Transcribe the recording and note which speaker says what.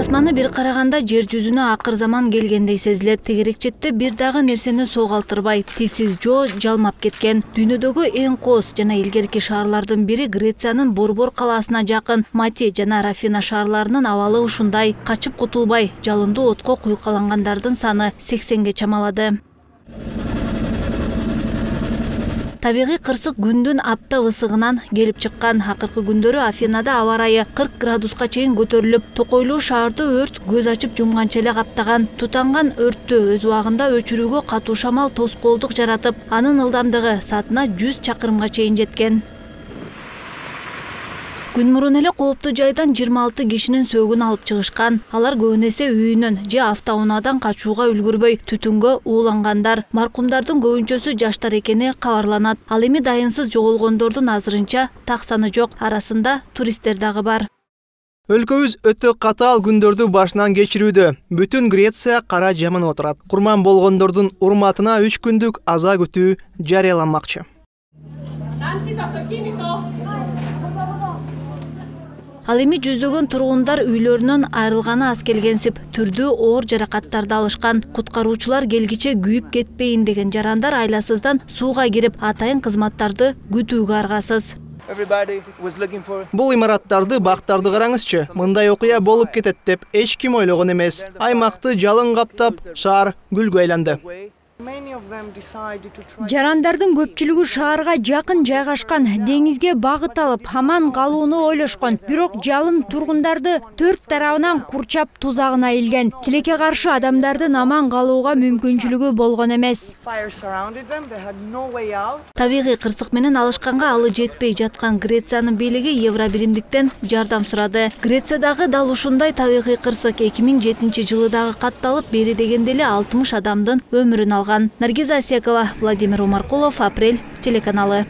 Speaker 1: асманы бир караганда жер жүзүнө акыр заман келгендей тегерек четте бир дагы нерсени согалтырбай тисиз жоо жалмап кеткен. Дүйнөдөгү эң кооз жана илгерки шаарлардын бири грециянын борбор калаасына жакын мати жана рафина шаарларынын абалы ушундай качып кутулбай жалындуу отко куйкалангандардын саны сексенге чамалады табигый кырсык күндүн аптап ысыгынан келип чыккан. Акыркы күндөрү афинада аба ырайы кырк градуска чейин көтөрүлүп токойлуу шаарды өрт көз ачып жумганча эле каптаган. Тутанган өрттү өз убагында өчүрүүгө катуу шамал тоскоолдук жаратып анын ылдамдыгы саатына жүз чакырымга чейин жеткен күн мурун эле кооптуу жайдан жыйырма алты кишинин сөөгүн алып чыгышкан. Алар көбүнө эсе үйүнөн же автоунаадан качууга үлгүрбөй түтүнгө уулангандар. Маркумдардын көбүнчөсү жаштар экени кабарланат. Ал эми дайынсыз жоголгондордун азырынча так саны жок. Арасында туристтер дагы бар.
Speaker 2: Өлкөбүз өтө катаал күндөрдү башынан кечирүүдө. Бүтүн греция кара жамынып отурат. Курман болгондордун урматына үч күндүк аза күтүү жарыяланмакчы
Speaker 1: ал эми жүздөгөн тургундар үйлөрүнөн айрылганы аз келгенсип түрдүү оор жаракаттарды алышкан куткаруучулар келгиче күйүп кетпейин деген жарандар айласыздан сууга кирип атайын кызматтарды күтүүгө аргасыз.
Speaker 2: Бул имараттарды бактарды караңызчы мындай окуя болуп кетет деп эч ким ойлогон эмес. Аймакты жалын каптап шаар күлгө айланды
Speaker 3: жарандардын көпчүлүгү шаарга жакын жайгашкан деңизге багыт алып аман калууну ойлошкон бирок жалын тургундарды төрт тарабынан курчап тузагына илген тилекке каршы адамдардын аман калууга мүмкүнчүлүгү болгон эмес
Speaker 1: табигый кырсык менен алышканга алы жетпей жаткан грециянын бийлиги евро биримдиктен жардам сурады грециядагы дал ушундай табигый кырсык эки миң жетинчи жылы дагы катталып бери дегенде эле алтымыш адамдын өмүрүн алган наргиза асекова владимир умаркулов апрель телеканалы